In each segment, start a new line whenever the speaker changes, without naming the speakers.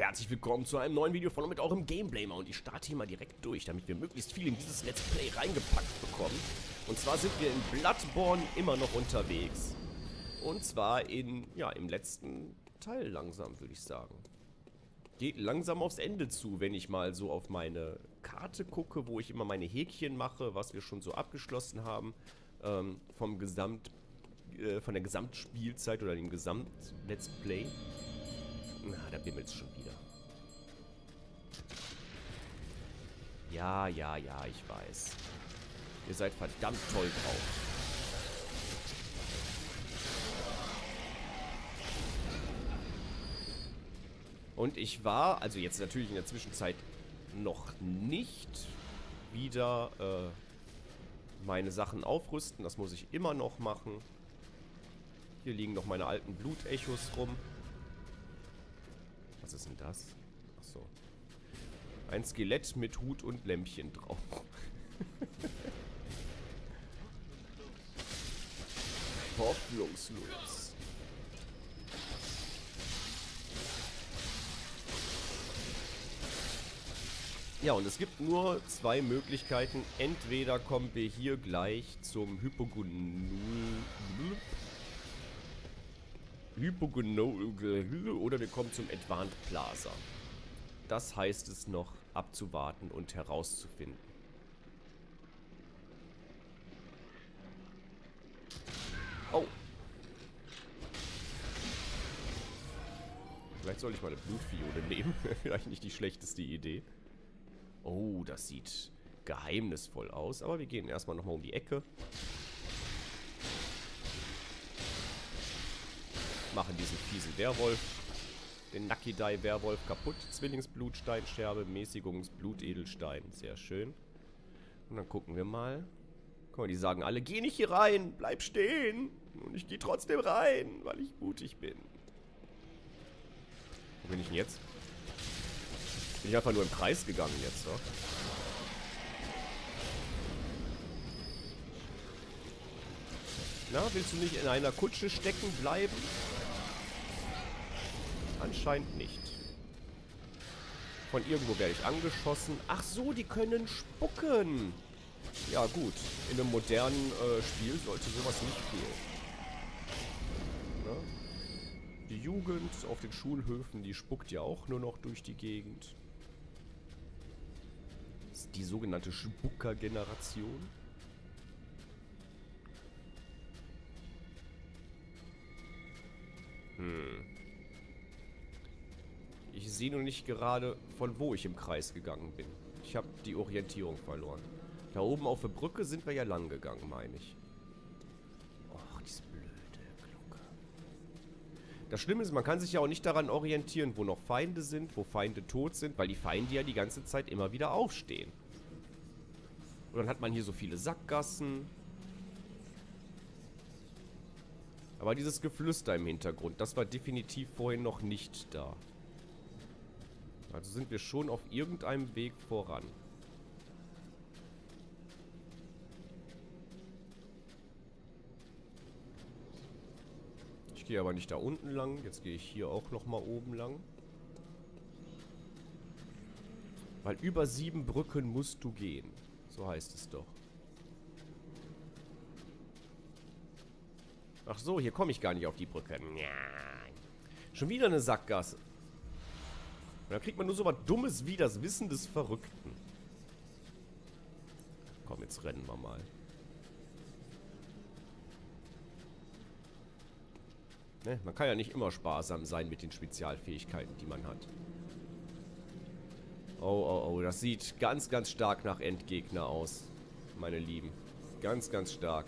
herzlich willkommen zu einem neuen Video von mit eurem Gameblamer und ich starte hier mal direkt durch, damit wir möglichst viel in dieses Let's Play reingepackt bekommen. Und zwar sind wir in Bloodborne immer noch unterwegs. Und zwar in, ja, im letzten Teil langsam, würde ich sagen. Geht langsam aufs Ende zu, wenn ich mal so auf meine Karte gucke, wo ich immer meine Häkchen mache, was wir schon so abgeschlossen haben, ähm, vom Gesamt, äh, von der Gesamtspielzeit oder dem Gesamt-Let's Play. Na, da bimmelt's schon Ja, ja, ja, ich weiß. Ihr seid verdammt toll drauf. Und ich war, also jetzt natürlich in der Zwischenzeit noch nicht wieder äh, meine Sachen aufrüsten. Das muss ich immer noch machen. Hier liegen noch meine alten Blutechos rum. Was ist denn das? Achso. Ein Skelett mit Hut und Lämpchen drauf. Hoffnungslos. Ja, und es gibt nur zwei Möglichkeiten. Entweder kommen wir hier gleich zum Hypogonul... Hypogonol... Oder wir kommen zum Advanced Plaza. Das heißt es noch abzuwarten und herauszufinden. Oh. Vielleicht soll ich mal eine Blutfiole nehmen. Vielleicht nicht die schlechteste Idee. Oh, das sieht geheimnisvoll aus. Aber wir gehen erstmal nochmal um die Ecke. Machen diesen fiesen Werwolf, den Die Werwolf kaputt. Zwillingsblutsteinscherbe, Mäßigungsblutedelstein. Sehr schön. Und dann gucken wir mal. Guck mal, die sagen alle, geh nicht hier rein, bleib stehen. Und ich gehe trotzdem rein, weil ich mutig bin. Wo bin ich denn jetzt? Bin ich einfach nur im Kreis gegangen jetzt, oder? Na, willst du nicht in einer Kutsche stecken bleiben? Anscheinend nicht. Von irgendwo werde ich angeschossen. Ach so, die können spucken. Ja gut, in einem modernen äh, Spiel sollte sowas nicht fehlen. Na? Die Jugend auf den Schulhöfen, die spuckt ja auch nur noch durch die Gegend. Das ist die sogenannte Spucker-Generation. Hm. Ich sehe nur nicht gerade, von wo ich im Kreis gegangen bin. Ich habe die Orientierung verloren. Da oben auf der Brücke sind wir ja lang gegangen, meine ich. Och, diese blöde Glocke. Das Schlimme ist, man kann sich ja auch nicht daran orientieren, wo noch Feinde sind, wo Feinde tot sind, weil die Feinde ja die ganze Zeit immer wieder aufstehen. Und dann hat man hier so viele Sackgassen. Aber dieses Geflüster im Hintergrund, das war definitiv vorhin noch nicht da. Also sind wir schon auf irgendeinem Weg voran. Ich gehe aber nicht da unten lang. Jetzt gehe ich hier auch nochmal oben lang. Weil über sieben Brücken musst du gehen. So heißt es doch. Ach so, hier komme ich gar nicht auf die Brücke. Schon wieder eine Sackgasse. Und da kriegt man nur so was Dummes wie das Wissen des Verrückten. Komm, jetzt rennen wir mal. Ne? Man kann ja nicht immer sparsam sein mit den Spezialfähigkeiten, die man hat. Oh, oh, oh. Das sieht ganz, ganz stark nach Endgegner aus. Meine Lieben. Ganz, ganz stark.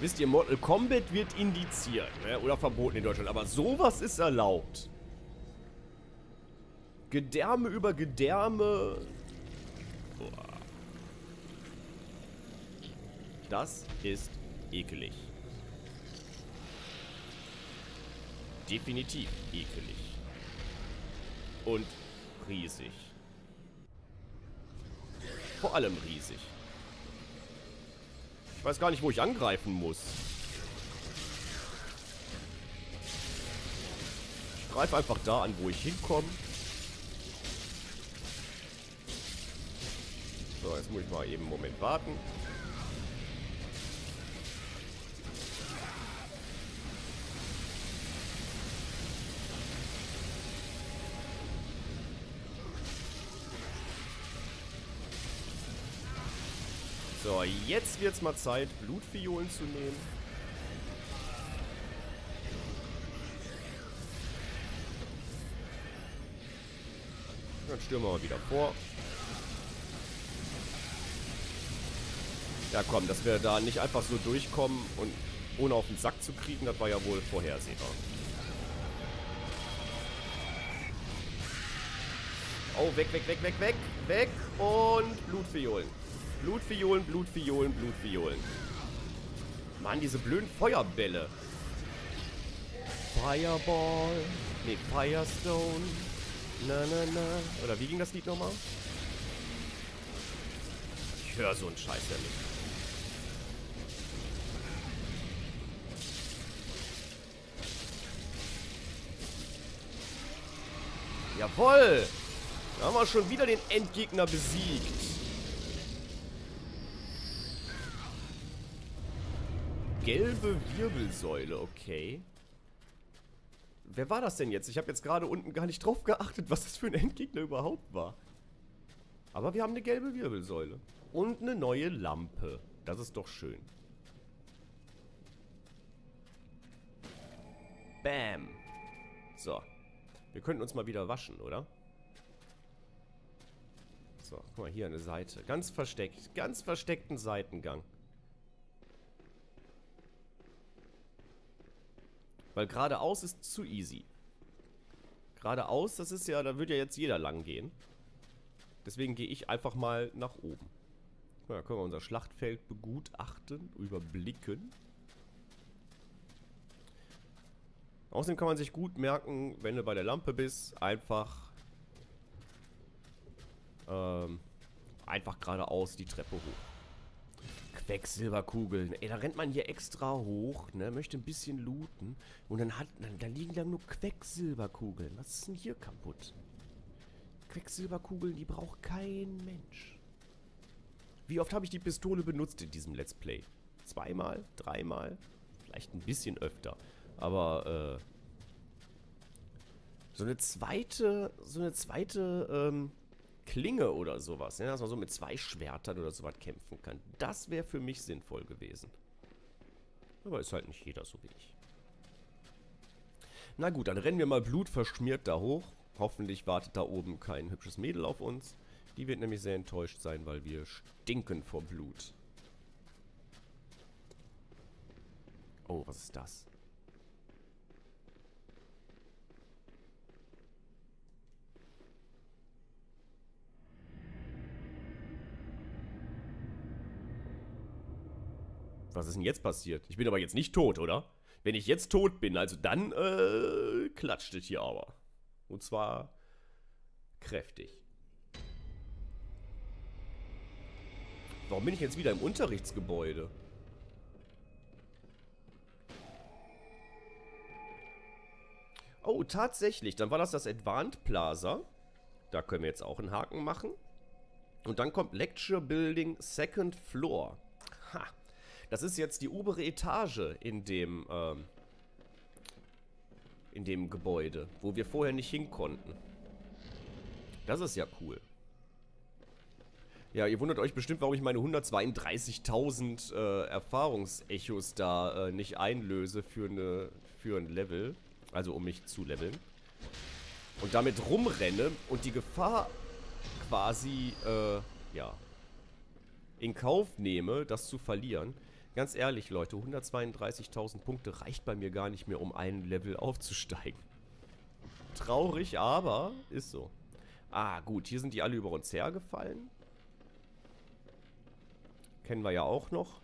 Wisst ihr, Mortal Kombat wird indiziert ne? oder verboten in Deutschland, aber sowas ist erlaubt. Gedärme über Gedärme. Boah. Das ist ekelig. Definitiv ekelig. Und riesig. Vor allem riesig. Ich weiß gar nicht, wo ich angreifen muss. Ich greife einfach da an, wo ich hinkomme. So, jetzt muss ich mal eben einen Moment warten. Jetzt wird es mal Zeit, Blutviolen zu nehmen. Dann stürmen wir mal wieder vor. Ja komm, dass wir da nicht einfach so durchkommen und ohne auf den Sack zu kriegen, das war ja wohl vorhersehbar. Oh, weg, weg, weg, weg, weg, weg und Blutviolen. Blutviolen, Blutviolen, Blutviolen. Mann, diese blöden Feuerbälle. Fireball. Nee, Firestone. Na, na, na. Oder wie ging das Lied nochmal? Ich höre so einen Scheiß ja nicht. Jawoll! Da haben wir schon wieder den Endgegner besiegt. Gelbe Wirbelsäule, okay. Wer war das denn jetzt? Ich habe jetzt gerade unten gar nicht drauf geachtet, was das für ein Endgegner überhaupt war. Aber wir haben eine gelbe Wirbelsäule. Und eine neue Lampe. Das ist doch schön. Bam. So. Wir könnten uns mal wieder waschen, oder? So, guck mal, hier eine Seite. Ganz versteckt. Ganz versteckten Seitengang. Weil geradeaus ist zu easy. Geradeaus, das ist ja, da würde ja jetzt jeder lang gehen. Deswegen gehe ich einfach mal nach oben. Da können wir unser Schlachtfeld begutachten, überblicken. Außerdem kann man sich gut merken, wenn du bei der Lampe bist, einfach ähm, einfach geradeaus die Treppe hoch. Quecksilberkugeln. Ey, da rennt man hier extra hoch, ne? Möchte ein bisschen looten. Und dann hat. Dann, da liegen da nur Quecksilberkugeln. Was ist denn hier kaputt? Quecksilberkugeln, die braucht kein Mensch. Wie oft habe ich die Pistole benutzt in diesem Let's Play? Zweimal? Dreimal? Vielleicht ein bisschen öfter. Aber, äh. So eine zweite. So eine zweite, ähm Klinge oder sowas, ja, dass man so mit zwei Schwertern oder sowas kämpfen kann. Das wäre für mich sinnvoll gewesen. Aber ist halt nicht jeder so wie ich. Na gut, dann rennen wir mal blutverschmiert da hoch. Hoffentlich wartet da oben kein hübsches Mädel auf uns. Die wird nämlich sehr enttäuscht sein, weil wir stinken vor Blut. Oh, was ist das? Was ist denn jetzt passiert? Ich bin aber jetzt nicht tot, oder? Wenn ich jetzt tot bin, also dann äh, klatscht es hier aber. Und zwar kräftig. Warum bin ich jetzt wieder im Unterrichtsgebäude? Oh, tatsächlich. Dann war das das Advanced Plaza. Da können wir jetzt auch einen Haken machen. Und dann kommt Lecture Building Second Floor. Das ist jetzt die obere Etage in dem, ähm, in dem Gebäude, wo wir vorher nicht hin konnten. Das ist ja cool. Ja, ihr wundert euch bestimmt, warum ich meine 132.000 äh, Erfahrungsechos da äh, nicht einlöse für, eine, für ein Level. Also um mich zu leveln. Und damit rumrenne und die Gefahr quasi, äh, ja, in Kauf nehme, das zu verlieren. Ganz ehrlich, Leute, 132.000 Punkte reicht bei mir gar nicht mehr, um ein Level aufzusteigen. Traurig, aber ist so. Ah, gut, hier sind die alle über uns hergefallen. Kennen wir ja auch noch.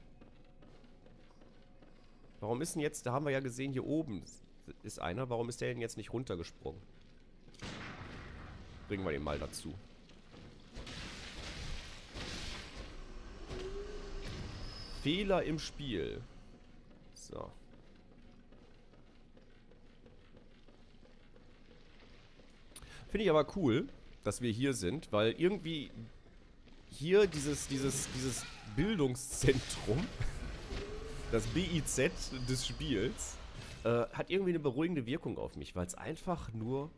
Warum ist denn jetzt, da haben wir ja gesehen, hier oben ist einer. Warum ist der denn jetzt nicht runtergesprungen? Bringen wir den mal dazu. Fehler im Spiel. So. Finde ich aber cool, dass wir hier sind, weil irgendwie hier dieses, dieses, dieses Bildungszentrum, das BIZ des Spiels, äh, hat irgendwie eine beruhigende Wirkung auf mich, weil es einfach nur,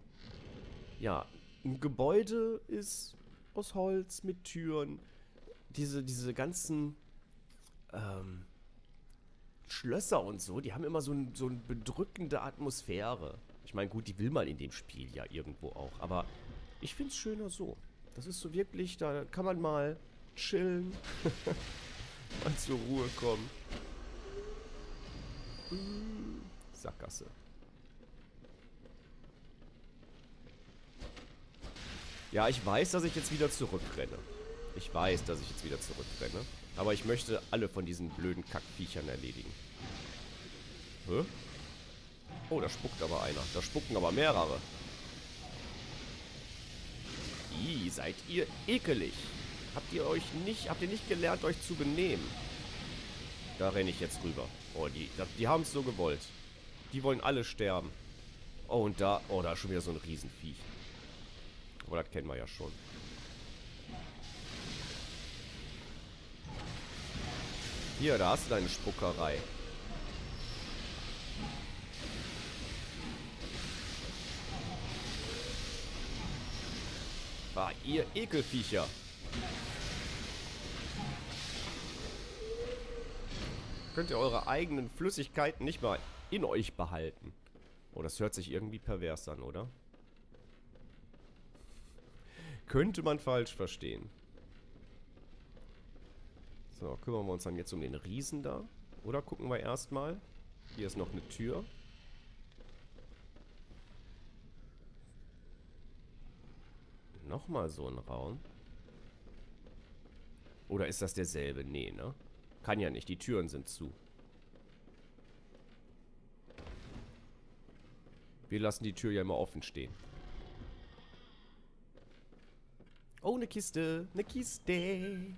ja, ein Gebäude ist aus Holz mit Türen. Diese, diese ganzen ähm, Schlösser und so, die haben immer so, ein, so eine bedrückende Atmosphäre. Ich meine, gut, die will man in dem Spiel ja irgendwo auch, aber ich finde es schöner so. Das ist so wirklich, da kann man mal chillen, mal zur Ruhe kommen. Sackgasse. Ja, ich weiß, dass ich jetzt wieder zurückrenne. Ich weiß, dass ich jetzt wieder zurückrenne. Aber ich möchte alle von diesen blöden Kackviechern erledigen. Hä? Oh, da spuckt aber einer. Da spucken aber mehrere. Ih, seid ihr ekelig. Habt ihr euch nicht, habt ihr nicht gelernt, euch zu benehmen? Da renne ich jetzt rüber. Oh, die, die haben es so gewollt. Die wollen alle sterben. Oh, und da, oh, da ist schon wieder so ein Riesenviech. Aber das kennen wir ja schon. Hier, da hast du deine Spuckerei. Ah, ihr Ekelviecher. Könnt ihr eure eigenen Flüssigkeiten nicht mal in euch behalten? Oh, das hört sich irgendwie pervers an, oder? Könnte man falsch verstehen. So, kümmern wir uns dann jetzt um den Riesen da. Oder gucken wir erstmal. Hier ist noch eine Tür. Nochmal so ein Raum. Oder ist das derselbe? Nee, ne? Kann ja nicht, die Türen sind zu. Wir lassen die Tür ja immer offen stehen. Oh, eine Kiste. Eine Kiste.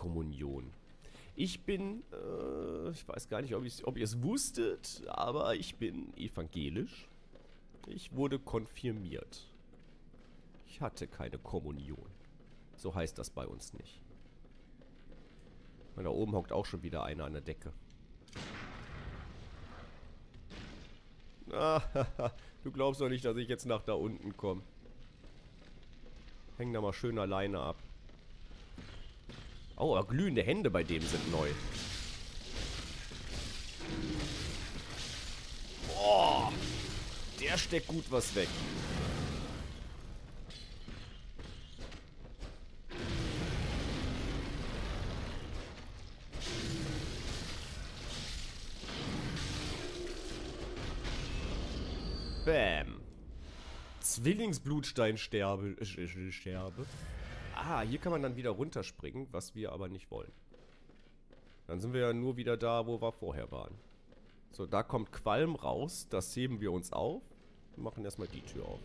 Kommunion. Ich bin, äh, ich weiß gar nicht, ob, ob ihr es wusstet, aber ich bin evangelisch. Ich wurde konfirmiert. Ich hatte keine Kommunion. So heißt das bei uns nicht. Und da oben hockt auch schon wieder einer an der Decke. Ah, du glaubst doch nicht, dass ich jetzt nach da unten komme. Häng da mal schön alleine ab. Oh, glühende Hände bei dem sind neu. Boah. Der steckt gut was weg. Bam. Zwillingsblutsteinsterbe. Äh, Sterbe. Ah, hier kann man dann wieder runterspringen, was wir aber nicht wollen. Dann sind wir ja nur wieder da, wo wir vorher waren. So, da kommt Qualm raus. Das heben wir uns auf. Wir machen erstmal die Tür auf.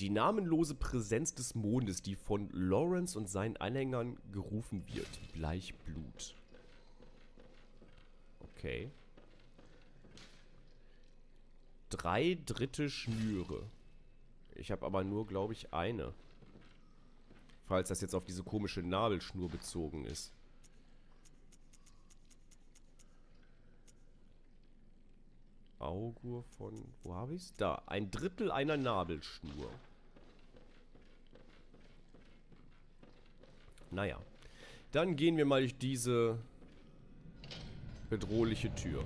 Die namenlose Präsenz des Mondes, die von Lawrence und seinen Anhängern gerufen wird. Bleichblut. Okay drei dritte Schnüre. Ich habe aber nur, glaube ich, eine. Falls das jetzt auf diese komische Nabelschnur bezogen ist. Augur von... Wo habe ich es? Da. Ein Drittel einer Nabelschnur. Naja. Dann gehen wir mal durch diese bedrohliche Tür.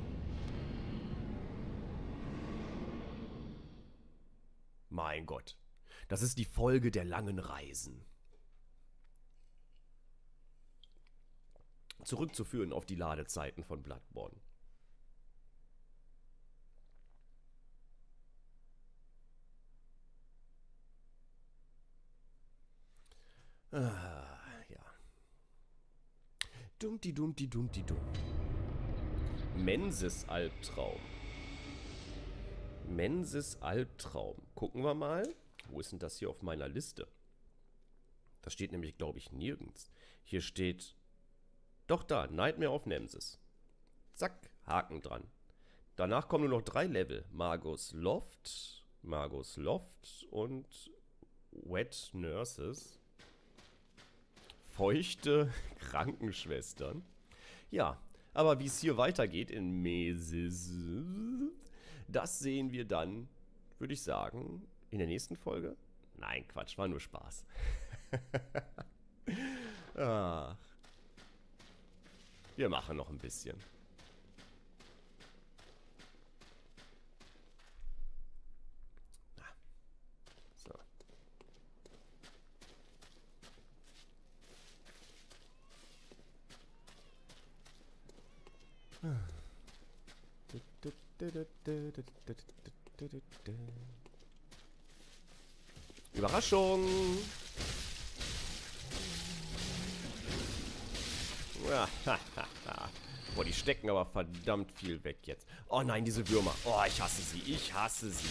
Mein Gott. Das ist die Folge der langen Reisen. Zurückzuführen auf die Ladezeiten von Bloodborne. Ah, ja. Dummdi, dummdi, dummdi, dumm. Menses Albtraum. Menses Albtraum. Gucken wir mal. Wo ist denn das hier auf meiner Liste? Das steht nämlich, glaube ich, nirgends. Hier steht... Doch da, Nightmare of Nemesis. Zack, Haken dran. Danach kommen nur noch drei Level. Magus Loft, Magus Loft und Wet Nurses. Feuchte Krankenschwestern. Ja, aber wie es hier weitergeht in Mesis, das sehen wir dann, würde ich sagen, in der nächsten Folge. Nein, Quatsch, war nur Spaß. Ach. Wir machen noch ein bisschen. So. Überraschung! Boah, die stecken aber verdammt viel weg jetzt. Oh nein, diese Würmer. Oh, ich hasse sie. Ich hasse sie.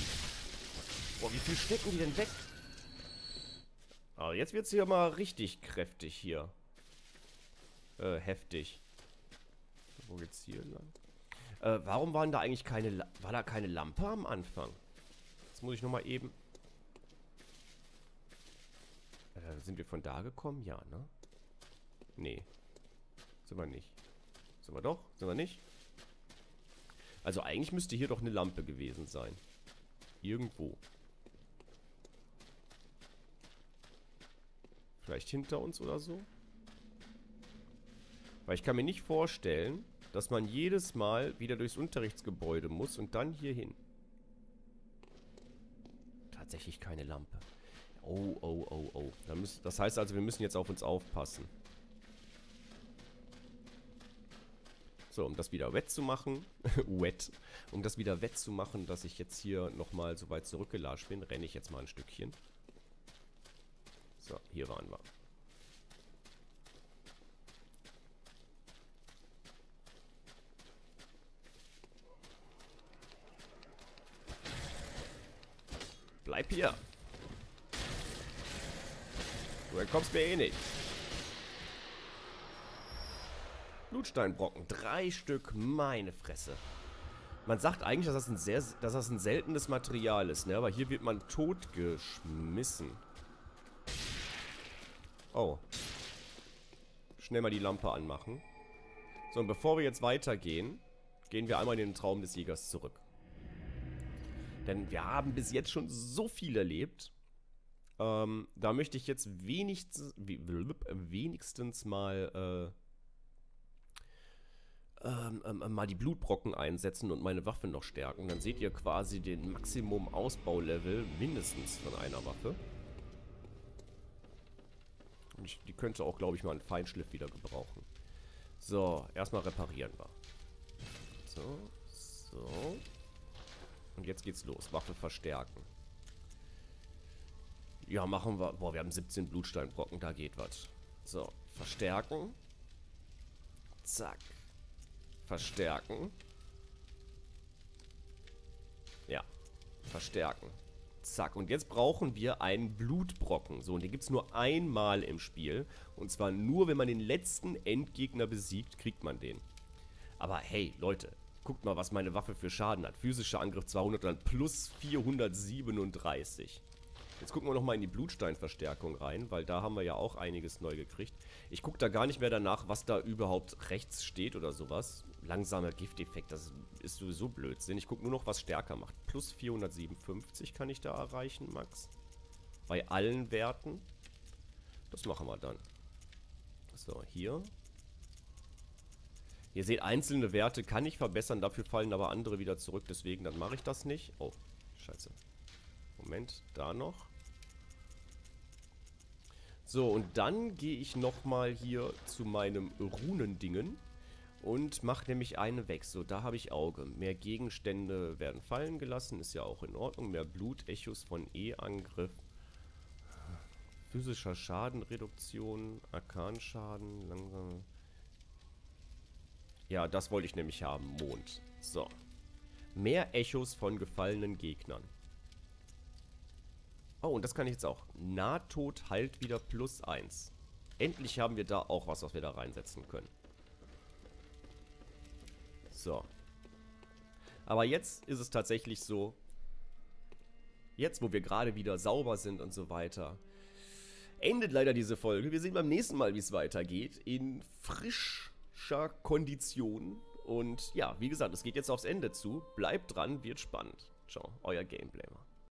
Boah, wie viel stecken die denn weg? Oh, jetzt wird es hier mal richtig kräftig hier. Äh, heftig. Wo geht's hier lang? Äh, warum waren da eigentlich keine... War da keine Lampe am Anfang? Jetzt muss ich nochmal eben... Äh, sind wir von da gekommen? Ja, ne? Nee. Sind wir nicht. Sind wir doch? Sind wir nicht? Also eigentlich müsste hier doch eine Lampe gewesen sein. Irgendwo. Vielleicht hinter uns oder so? Weil ich kann mir nicht vorstellen, dass man jedes Mal wieder durchs Unterrichtsgebäude muss und dann hier hin. Tatsächlich keine Lampe. Oh, oh, oh, oh. Das heißt also, wir müssen jetzt auf uns aufpassen. So, um das wieder wett zu machen, wet, um das wieder wett zu machen, dass ich jetzt hier nochmal so weit zurückgelatscht bin, renne ich jetzt mal ein Stückchen. So, hier waren wir. Bleib hier. Du entkommst mir eh nicht. Blutsteinbrocken. Drei Stück, meine Fresse. Man sagt eigentlich, dass das ein sehr, dass das ein seltenes Material ist, ne? Aber hier wird man totgeschmissen. Oh. Schnell mal die Lampe anmachen. So, und bevor wir jetzt weitergehen, gehen wir einmal in den Traum des Jägers zurück. Denn wir haben bis jetzt schon so viel erlebt. Ähm, da möchte ich jetzt wenigstens, wenigstens mal äh, ähm, ähm, ähm, mal die Blutbrocken einsetzen und meine Waffe noch stärken. Dann seht ihr quasi den Maximum-Ausbaulevel mindestens von einer Waffe. Und ich, die könnte auch, glaube ich, mal einen Feinschliff wieder gebrauchen. So, erstmal reparieren wir. So, so. Und jetzt geht's los. Waffe verstärken. Ja, machen wir. Boah, wir haben 17 Blutsteinbrocken, da geht was. So, verstärken. Zack. Verstärken. Ja. Verstärken. Zack. Und jetzt brauchen wir einen Blutbrocken. So, und den gibt es nur einmal im Spiel. Und zwar nur, wenn man den letzten Endgegner besiegt, kriegt man den. Aber hey, Leute, guckt mal, was meine Waffe für Schaden hat. Physischer Angriff 200 und dann plus 437. Jetzt gucken wir nochmal in die Blutsteinverstärkung rein, weil da haben wir ja auch einiges neu gekriegt. Ich gucke da gar nicht mehr danach, was da überhaupt rechts steht oder sowas. Langsamer Gifteffekt, das ist sowieso Blödsinn. Ich gucke nur noch, was stärker macht. Plus 457 kann ich da erreichen, Max. Bei allen Werten. Das machen wir dann. So, hier. Ihr seht, einzelne Werte kann ich verbessern, dafür fallen aber andere wieder zurück, deswegen dann mache ich das nicht. Oh, scheiße. Moment, da noch. So, und dann gehe ich nochmal hier zu meinem Runendingen und mache nämlich eine weg. So, da habe ich Auge. Mehr Gegenstände werden fallen gelassen, ist ja auch in Ordnung. Mehr Blut, Echos von E-Angriff. Physischer Schadenreduktion, Arkanschaden, langsam... Ja, das wollte ich nämlich haben, Mond. So. Mehr Echos von gefallenen Gegnern. Oh, und das kann ich jetzt auch. Nahtod heilt wieder plus 1. Endlich haben wir da auch was, was wir da reinsetzen können. So. Aber jetzt ist es tatsächlich so, jetzt wo wir gerade wieder sauber sind und so weiter, endet leider diese Folge. Wir sehen beim nächsten Mal, wie es weitergeht, in frischer Kondition. Und ja, wie gesagt, es geht jetzt aufs Ende zu. Bleibt dran, wird spannend. Ciao, euer Gameblamer.